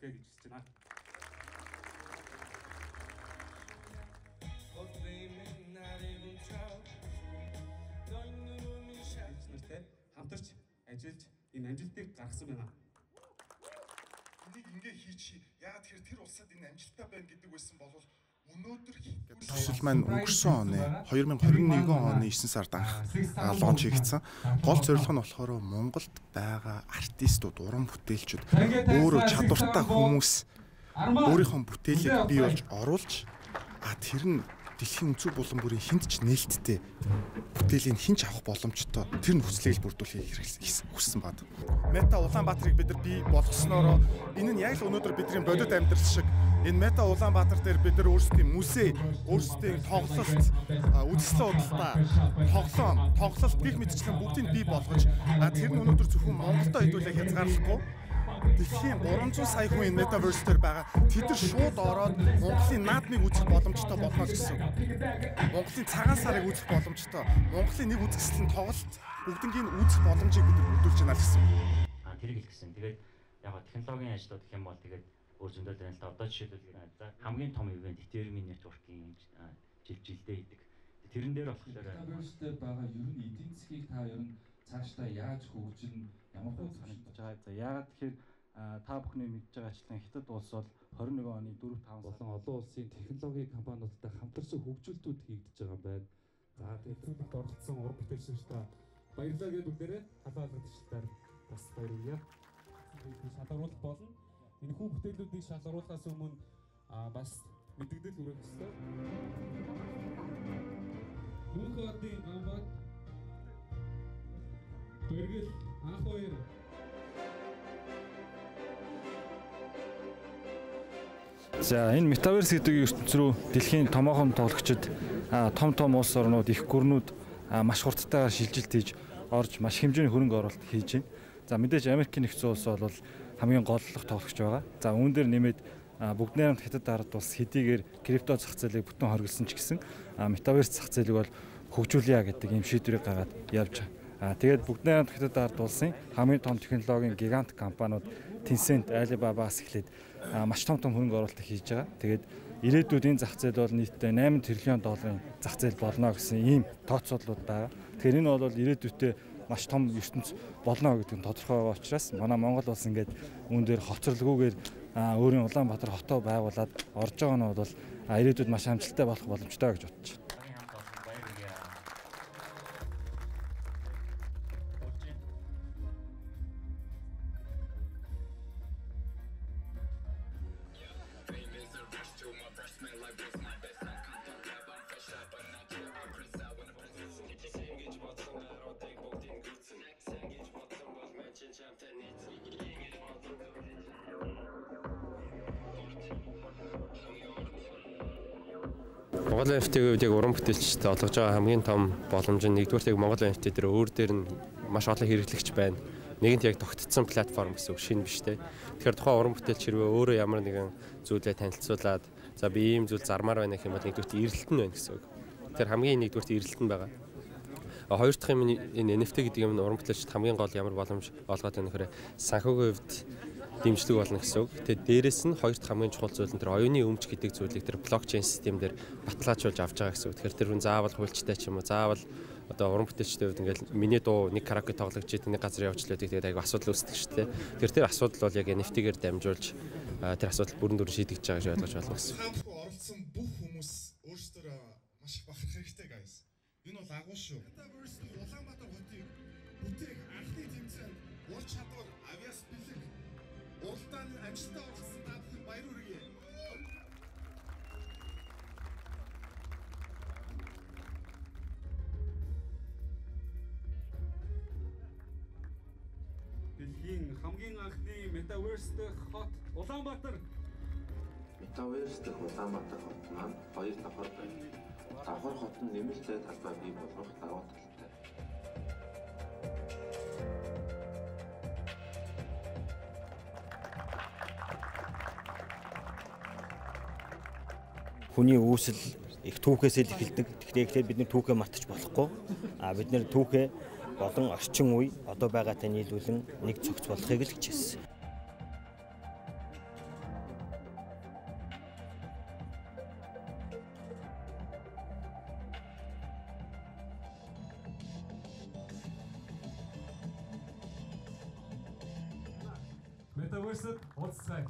үзцгээе гэж хэлж байна. Нартай хамтарч ажиллаж энэ амжилтыг гаргасан байна. Энийг ингээ хийчих. Яагаад тэгэхээр тэр улсад энэ амжилттай байна гэдэг байсан бол төсөл маань өнгөрсөн оны 2021 оны 9 сард анх лонч хийгдсэн. Гол зорилго нь болохоор Монголд байгаа артистууд, уран бүтээлчид өөрөө чадвартай хүмүүс өөрийнхөө бүтээлийг бий болж оруулж а тэр нь дэлхийн өнцөг булан бүрийн хинт ч нээлттэй бүтээлийн хинч авах боломжтой тэр нөхцөлийг бүрдүүлэхийг хүссэн бад. Мета Улаанбаатарыг бид нар бий болгосноор энэ нь яг л өнөөдөр бидний бодит амьдрал шиг энэ Мета Улаанбаатар дээр бид нар өөрсдийн музей, өөрсдийн тоглолт, үзэсгэлэн худалдаа, тоглоом, тоглолт гих мэтчлэн бүгдийг бий болгож тэр нь өнөөдөр зөвхөн Монголдо хэдүүлээ хязгаарлахгүй дэлхийн 300 сая хүн энэ metaverse дээр байгаа. Тэд нар шууд ороод Монголын наадмыг үзэх боломжтой болно гэсэн. Монголын цагаан сарыг үзэх боломжтой. Монголын нэг үзэсгэлэн тоглолт бүгднийг үзэх боломжийг бид бүрдүүлж байна гэсэн. А тэрийг хэл гэсэн. Тэгээд яг технологийн ажлууд гэх юм бол тэгээд өөр л да. Одоо жишээлбэл за хамгийн том ивент Ethereum network-ийн жил жилдээ хийдэг. Тэрэн дээр болохоор metaverse дээр байгаа ер нь эдийн засгийг та ер нь цаашдаа яаж хөгжин ямар хөө санагдаж байгаа. За яагаад тэгэхээр та бүхний мэдж байгаа ачлан Хятад улс бол 21 оны 4 5 болон олон улсын технологийн компаниудтай хамтарсан хөгжүүлэлтүүд хийгдэж байгаа юм байна. За тэгээд оролцсон уран бүтээлчдээ баярлалаа гэдэг үгээрээ халаалгад ишлэлээр бас баярлалаа. Шалгаруулах болно. Энэ хүн бүтээлүүдийг шалгаруулахаас өмнө бас мэддэгдэл өрөөх ёстой. Мөнхөдийн гамбат Бэргэл анх хоёр За энэ метаверс гэдэг ертөнц рүү дэлхийн томоохон тоглогчид том том улс орнууд их гүрнүүд маш хурдтайгаар шилжилт хийж орж маш хэмжээний хөрөнгө оруулалт хийж байна. За мэдээж Америкийн нэгдсэн улс бол хамгийн голлох тоглогч байгаа. За үүн дээр нэмээд бүгд найрамд хятад ард улс хэдийгээр крипто зах зээлийг бүтэн хоригдсан ч гэсэн метаверс зах зээлийг бол хөгжүүлье гэдэг ийм шийдвэрийг гаргаад явж байгаа. Аа тэгээд бүгд найрамд хятад ард улсын хамгийн том технологийн гигант компаниуд Tencent, Alibaba-аас эхлээд маш том том хөрөнгө оруулалт хийж байгаа. Тэгээд ирээдүйд энэ зах зээл бол нийтдээ 8 тэрлион долларын зах зээл болно гэсэн ийм тооцоолууд байгаа. Тэгэхээр энэ бол ирээдүйдээ маш том ертөнц болно гэдэг нь тодорхой байгаа учраас манай Монгол улс ингээд үүн дээр хоцорлоггүйгээр өөрийн Улаанбаатар хотоо байгуулад орж байгаа нь бол ирээдүйд маш амжилттай болох боломжтой гэж бодож байна. Монгол NFT-ийн хувьд яг уран бүтээлчтэй олгож байгаа хамгийн том боломж нь нэгдүгээр яг Монгол NFT дээр өөр дээр нь маш олон хэрэглэгч байна. Нэгэнт яг тогтцсон платформ гэсэн үг шинэ биш те. Тэгэхээр тухайн уран бүтээлч хэрвээ өөрөө ямар нэгэн зүйлээ танилцуулаад за би ийм зүйл зармаар байна гэх юм бол нэгдүгээр эрэлт нь байна гэсэн үг. Тэгэхээр хамгийн нэгдүгээр эрэлт нь байгаа. Хоёр дахь юм энэ NFT гэдэг юм уран бүтээлчд хамгийн гол ямар боломж олгоод байна гэхээр санхүүгийн хувьд дэмжлэг болно гэсэн үг. Тэгээд дээрэс нь хоёр дахь хамгийн чухал зүйл нь тэр оюуны өмч гэдэг зүйлийг тэр блокчейн систем дээр баталгаажуулж авч байгаа гэсэн үг. Тэгэхээр тэр хүн заавал хуульчтай ч юм уу заавал одоо уран бүтээлчтэй хувьд ингээл миний дуу нэг караоке тоглож идэг нэг газар явуулчлаа тэгээд айгу асуудал үүсдэг шүү дээ. Тэр тэр асуудал бол яг NFT-гээр дамжуулж тэр асуудал бүрэн дүрэн шийдэгдэж байгаа гэж ойлгож байна гэсэн. Оролцсон бүх хүмүүс өөрсдөө маш их бахарх хэрэгтэй guys. Энэ бол агуу шүү. Улаанбаатар хотыг бүтээх анхны тэмцээнд ур чадвар авиас бэлэг уралдааны ажилдаа орсон та бүхэн баяр хүргэе. Дэлхийн хамгийн анхны Metaverse дэх хот Улаанбаатар. Metaverse дэх Улаанбаатар хот маань хоёр давхар байна. Давхар хот нь нэмэлттэй талбай бий болгох давуу талтай. хүний үүсэл их түүхээс л эхэлдэг. Тэгтээ ихтэй бид нэр түүхээ мартаж болохгүй. А бид нэр түүхээ болон орчин үе одоо байгаатай нийлүүлэн нэг цогц болохыг л хичээсэн. Metaverse-д уулзсан.